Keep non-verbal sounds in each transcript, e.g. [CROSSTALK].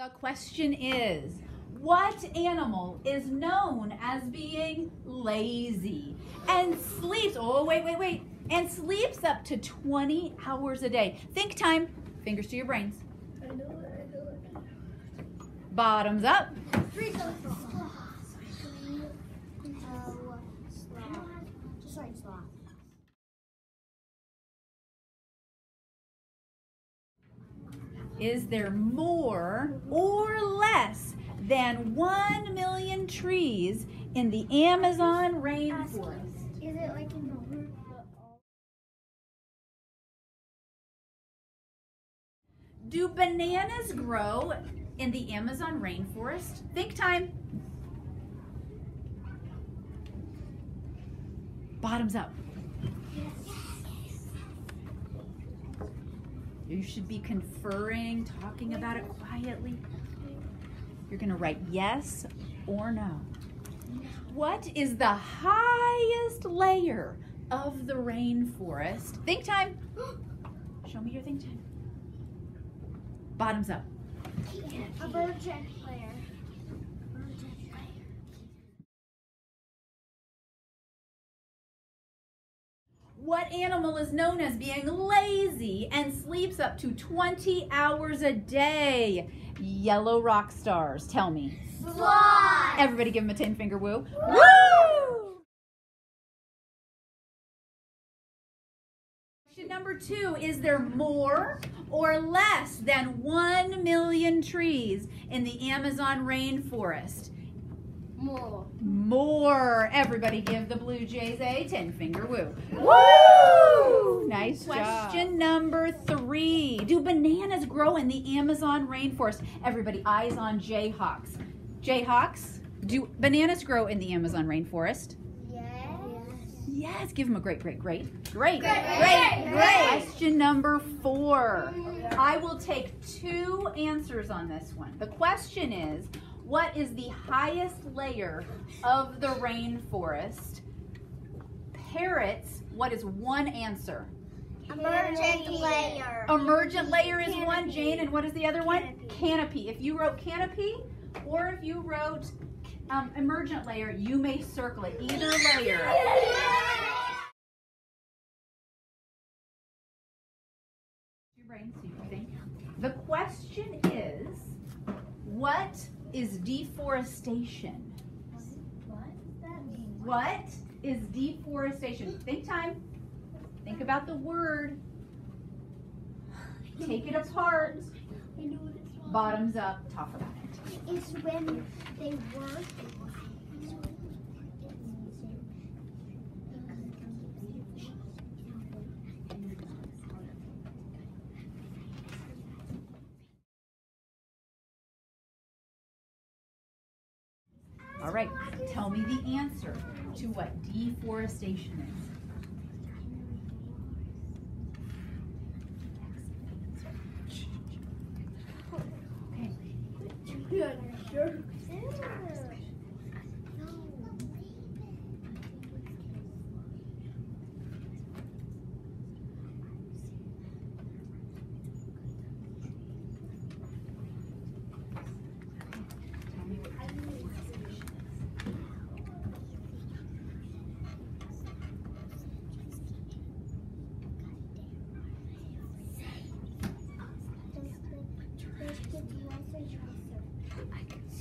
The question is, what animal is known as being lazy and sleeps, oh, wait, wait, wait, and sleeps up to 20 hours a day? Think time, fingers to your brains. I know it, I know it. Bottoms up. Three Is there more or less than 1 million trees in the Amazon rainforest? Is it like in the Do bananas grow in the Amazon rainforest? Think time. Bottoms up. You should be conferring, talking about it quietly. You're going to write yes or no. What is the highest layer of the rainforest? Think time. [GASPS] Show me your think time. Bottoms up. A virgin. Virgin. What animal is known as being lazy and sleeps up to 20 hours a day? Yellow rock stars. Tell me. Everybody give him a 10 finger woo. Woo! Question number two Is there more or less than 1 million trees in the Amazon rainforest? More. More. Everybody give the Blue Jays a 10 finger woo. Woo! Nice Question number three. Do bananas grow in the Amazon rainforest? Everybody, eyes on Jayhawks. Jayhawks, do bananas grow in the Amazon rainforest? Yes. Yes. Give them a great, great, great, great, Great, great, great. Question number four. Mm-hmm. I will take two answers on this one. The question is, what is the highest layer of the rainforest? Parrots, what is one answer? Emergent layer. Emergent layer is one, Jane, and what is the other one? Canopy. Canopy. If you wrote canopy, or if you wrote um, emergent layer, you may circle it, either layer. Your brain think. The question is, what is deforestation? What does that mean? What is deforestation? Think time. Think about the word. Take it apart. I know what it's called. Bottoms up. Talk about it. It's when they work. All right. Tell me the answer to what deforestation is.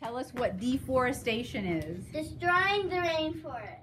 Tell us what deforestation is. Destroying the rainforest.